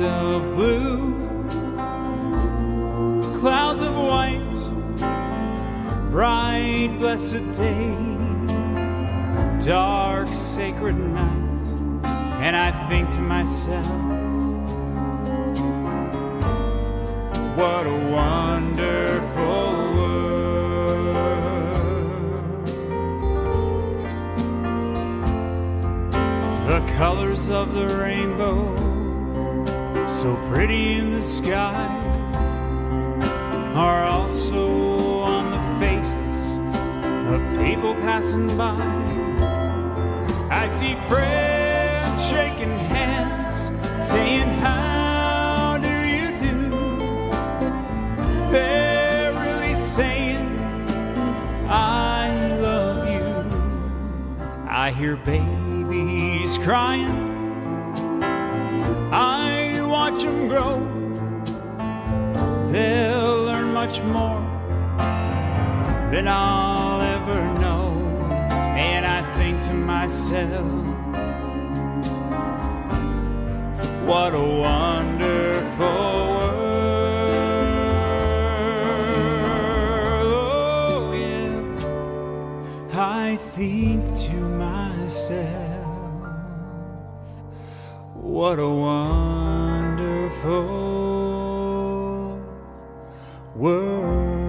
of blue, clouds of white, bright, blessed day, dark, sacred night, and I think to myself, what a wonderful world. The colors of the rainbow, so pretty in the sky, are also on the faces of people passing by. I see friends shaking hands, saying, How do you do? They're really saying, I love you. I hear babies crying. Much more than I'll ever know. And I think to myself, what a wonderful world. Oh, yeah. I think to myself, what a wonderful world.